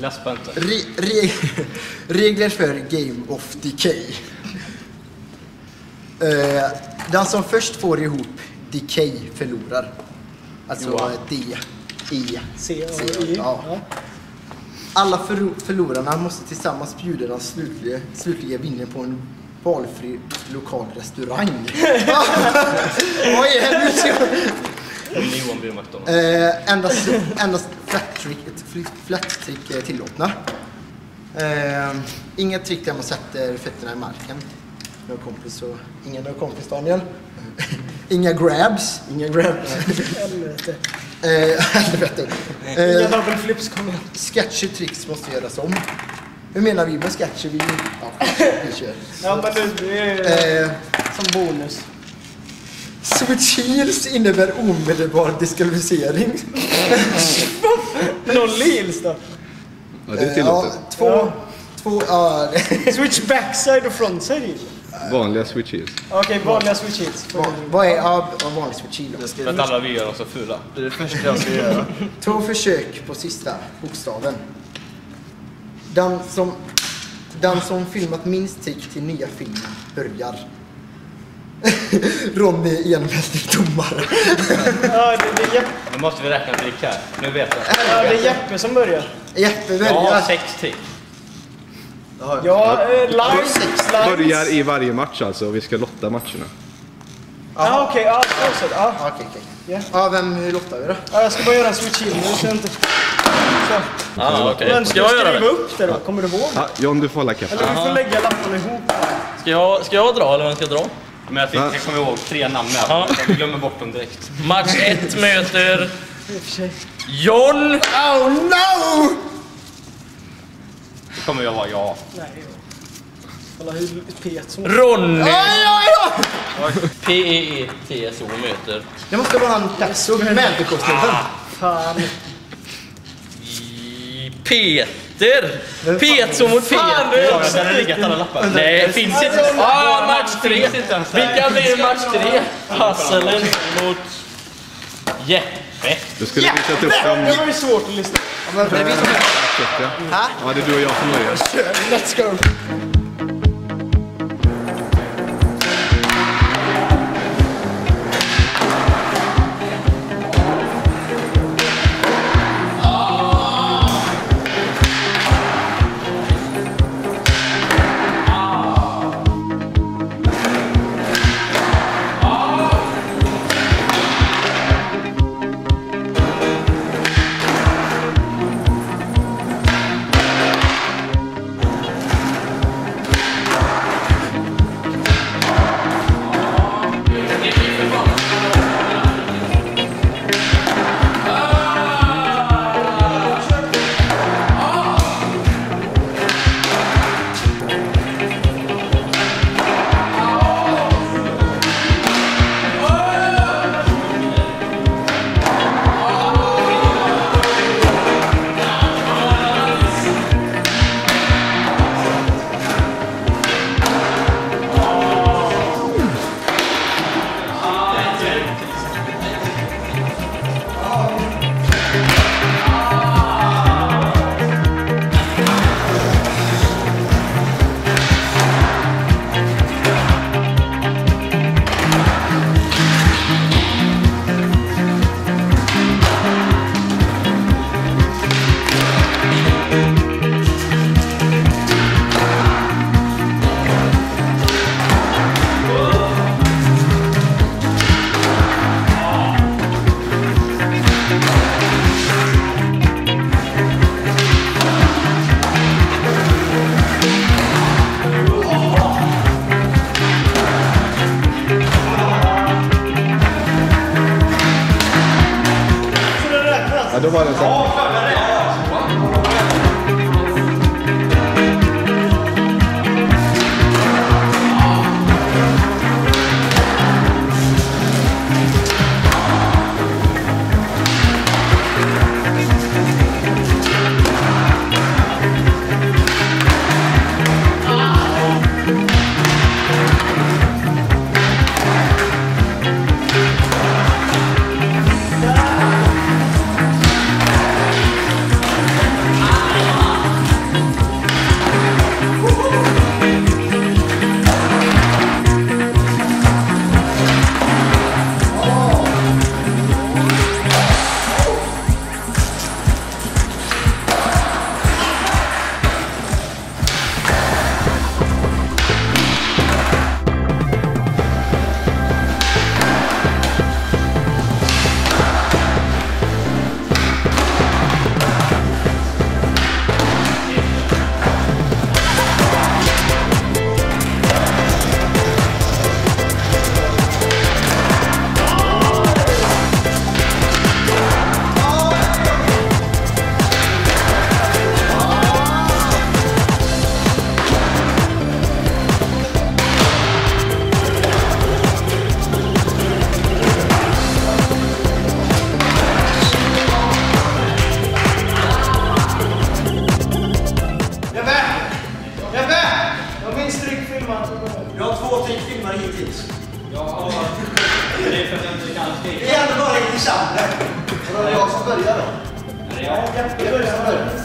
Läspa inte. Re, re, regler för Game of Decay. Eh, den som först får ihop Decay förlorar. Alltså Johan. D, E, C och C. I. Ja. Ja. Alla förlo- förlorarna måste tillsammans bjuda den slutliga, slutliga vinnaren på en valfri lokal restaurang. Vad är nu? Eh, endast endast flat-trick flat trick är tillåtna. Eh, inga trick där man sätter fötterna i marken. Jag har kompis och ingen har kompis Daniel. Inga grabs. Inga grabs. Helvete. Eh, helvete. Inga Eh, double flips kom igen. sketcher tricks måste göras om. Hur menar vi med sketcher? Vi, ja, vi kör. Ja men det, det är Eh, som bonus. Switch heels innebär omedelbar diskvalificering. Noll heels då. Ja, det är Ja, tillåtet. två, Ja. två, ja, Switch backside och frontside heels. Vanliga switch heels. Okej, vanliga switch heels. vad, är ja, vanlig switch heel För att alla vi gör oss så fula. det är det första jag ska göra. Två försök på sista bokstaven. Den som, den som filmat minst trick till nya filmen börjar. Ronny är domare. Ja, det, det, är Jeppe, Nu måste vi räkna trick här. Nu vet jag. ja, det är Jeppe som börjar. Jeppe Jag har börjar. sex jag. Ja, eh, lines. lines. Börjar i varje match alltså och vi ska lotta matcherna. Ja, okej. Ja, så. Ja. Okej, okej. Ja. Ja, vem hur lottar vi då? ja, jag ska bara göra en switch heel nu så jag inte... Så. Ah, okej. Men Ska ska jag jag skriva det? upp det då? Kommer du ihåg? Ja, John, du får hålla käften. Eller vi får lägga lapparna ihop. Ska jag, ska jag dra eller vem ska dra? Men jag tänkte, jag kommer ihåg tre namn med. Ja. Jag glömmer bort dem direkt. Match 1 möter. John Oh no! Det kommer jag vara jag. Nej. Kolla hur pet som... Ronny Oj, oj, oj! P-E-E-T-S-O möter Det måste vara han Pepso, Magical-snubben. Fan. i- Peter! Petso mot Fan, det Peter! är också alla lappar. Nej, finns inte. Ah, match 3! Finns inte ens där. Vilka blir match 3? Hasselen mot Jeppe. Du skulle visat upp dem. Det var ju svårt att lyssna. Ja, men det är vi som är. Ja, det är du och jag som börjar. Let's go! Ja, då var det så. här. finsk. Ja, det är för att jag inte kan skriva. Det är ändå bara lite sämre. Och det är jag som börjar då. Det är jag som börjar.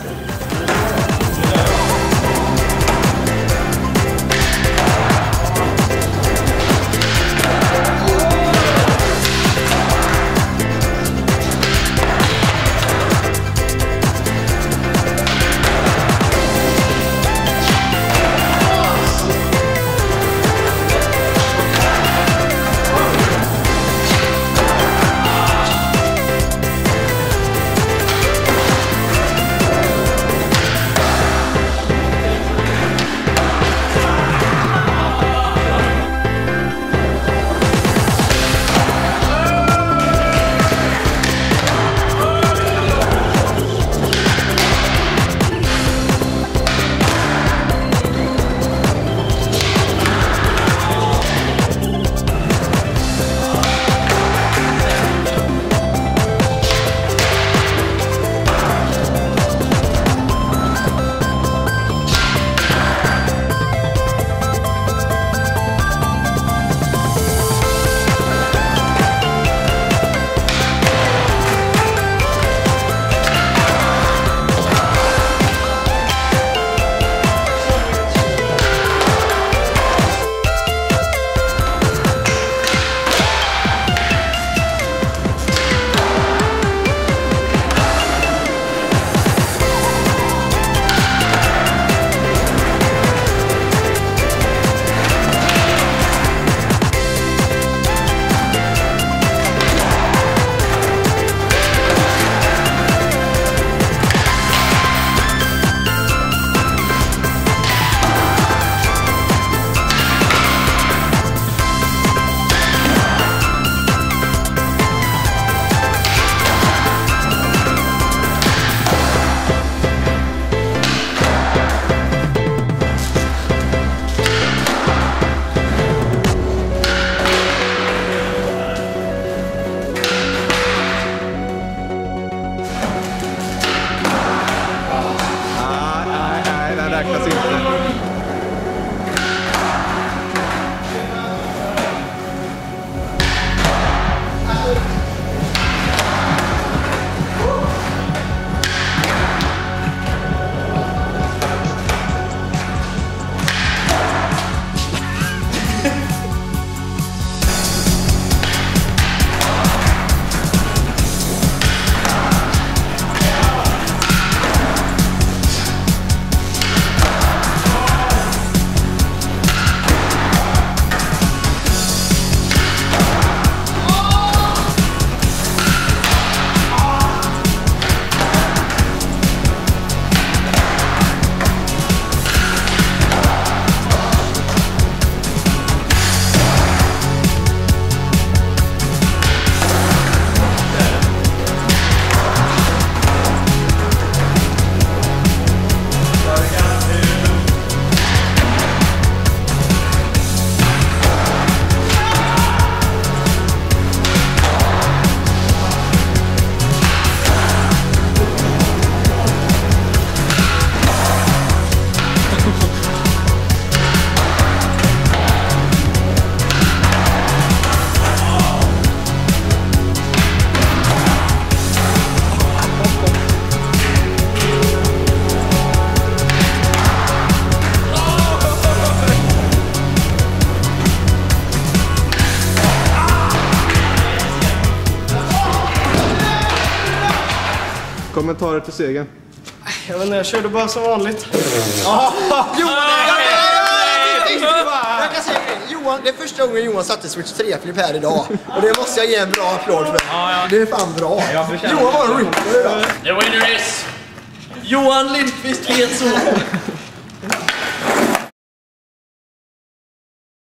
Kommentarer till segern? Jag vet inte, jag körde bara som vanligt. Johan, jag kan säga en grej. Johan, det är första gången Johan satte Switch 3-flipp här idag. Och det måste jag ge en bra applåd för. Det är fan bra. Johan var en ripper idag. The winner is Johan Lindqvist Getso.